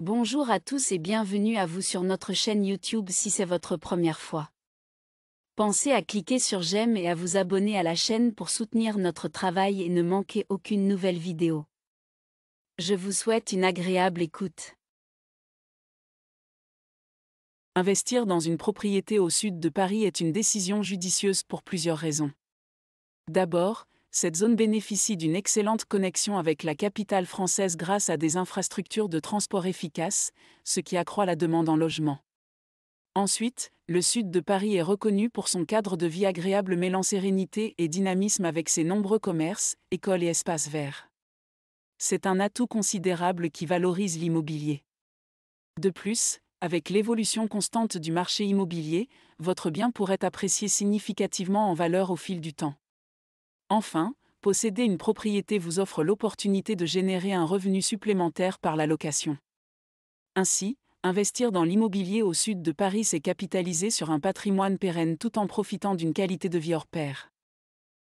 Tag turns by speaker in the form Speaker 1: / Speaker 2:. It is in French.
Speaker 1: Bonjour à tous et bienvenue à vous sur notre chaîne YouTube si c'est votre première fois. Pensez à cliquer sur j'aime et à vous abonner à la chaîne pour soutenir notre travail et ne manquer aucune nouvelle vidéo. Je vous souhaite une agréable écoute.
Speaker 2: Investir dans une propriété au sud de Paris est une décision judicieuse pour plusieurs raisons. D'abord, cette zone bénéficie d'une excellente connexion avec la capitale française grâce à des infrastructures de transport efficaces, ce qui accroît la demande en logement. Ensuite, le sud de Paris est reconnu pour son cadre de vie agréable mêlant sérénité et dynamisme avec ses nombreux commerces, écoles et espaces verts. C'est un atout considérable qui valorise l'immobilier. De plus, avec l'évolution constante du marché immobilier, votre bien pourrait apprécier significativement en valeur au fil du temps. Enfin, posséder une propriété vous offre l'opportunité de générer un revenu supplémentaire par la location. Ainsi, investir dans l'immobilier au sud de Paris, c'est capitaliser sur un patrimoine pérenne tout en profitant d'une qualité de vie hors pair.